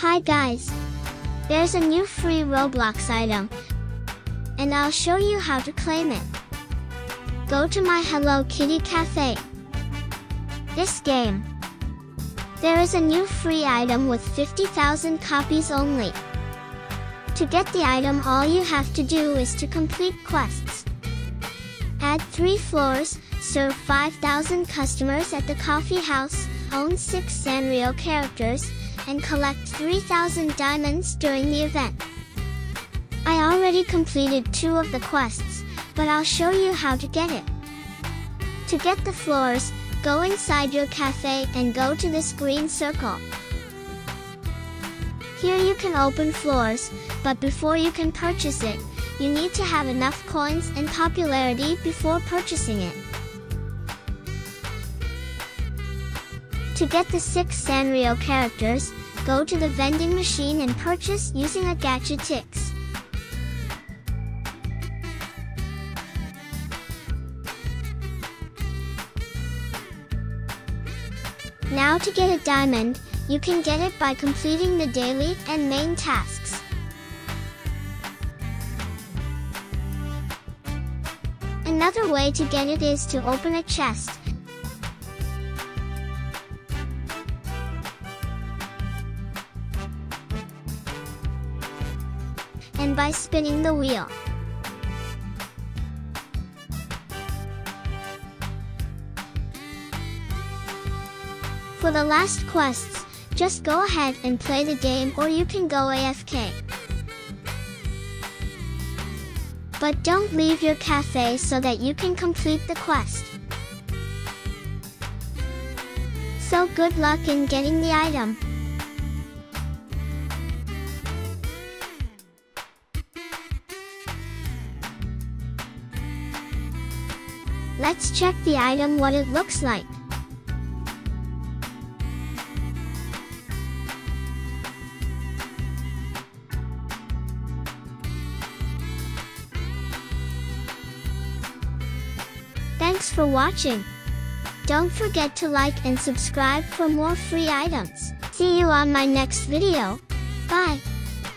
Hi guys! There's a new free Roblox item. And I'll show you how to claim it. Go to my Hello Kitty Cafe. This game. There is a new free item with 50,000 copies only. To get the item all you have to do is to complete quests. Add 3 floors, serve 5,000 customers at the coffee house, own 6 Sanrio characters, and collect 3,000 diamonds during the event. I already completed two of the quests, but I'll show you how to get it. To get the floors, go inside your cafe and go to this green circle. Here you can open floors, but before you can purchase it, you need to have enough coins and popularity before purchasing it. To get the 6 Sanrio characters, go to the vending machine and purchase using a gacha tix. Now to get a diamond, you can get it by completing the daily and main tasks. Another way to get it is to open a chest. And by spinning the wheel. For the last quests, just go ahead and play the game or you can go AFK. But don't leave your cafe so that you can complete the quest. So good luck in getting the item. Let's check the item what it looks like. Thanks for watching. Don't forget to like and subscribe for more free items. See you on my next video. Bye.